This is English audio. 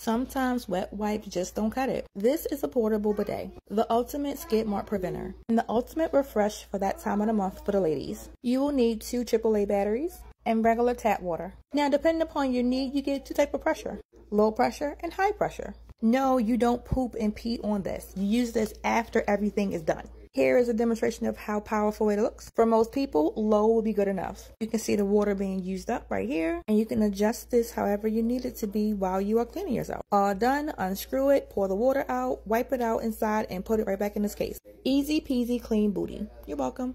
Sometimes wet wipes just don't cut it. This is a portable bidet, the ultimate skid mark preventer, and the ultimate refresh for that time of the month for the ladies. You will need two AAA batteries and regular tap water. Now, depending upon your need, you get two type of pressure, low pressure and high pressure. No, you don't poop and pee on this. You use this after everything is done. Here is a demonstration of how powerful it looks. For most people, low will be good enough. You can see the water being used up right here, and you can adjust this however you need it to be while you are cleaning yourself. All done, unscrew it, pour the water out, wipe it out inside, and put it right back in this case. Easy peasy clean booty. You're welcome.